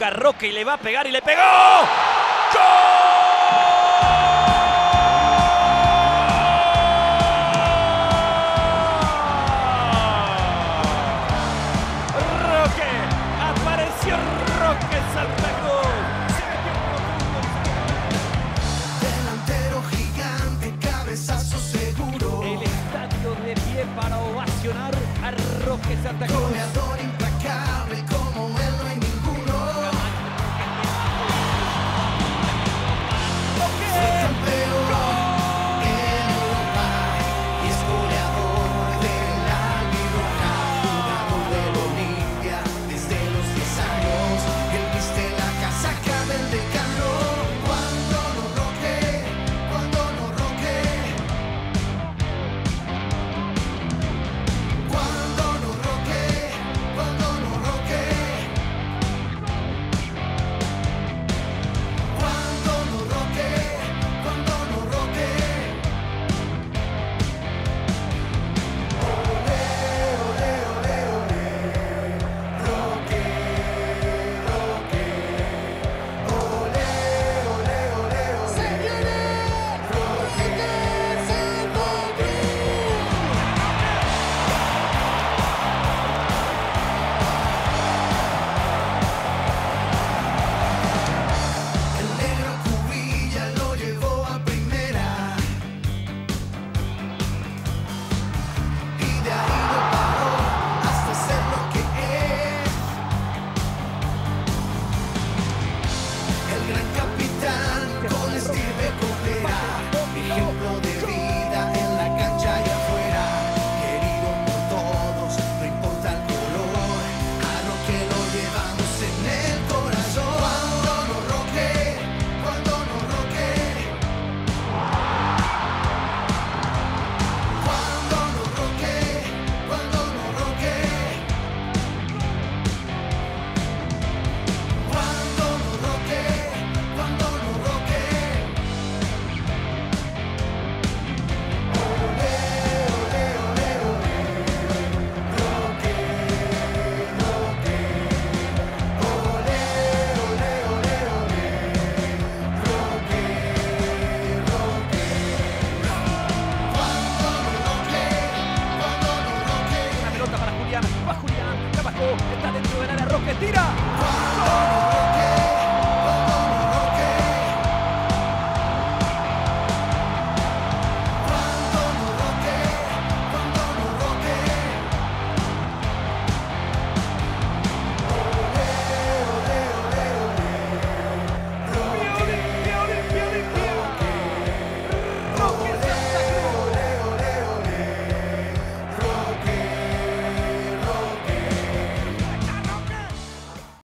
Roque y le va a pegar y le pegó. ¡Gol! Roque, apareció Roque Santa Cruz. Delantero gigante, cabezazo seguro. El estadio de pie para ovacionar a Roque Santa Cruz.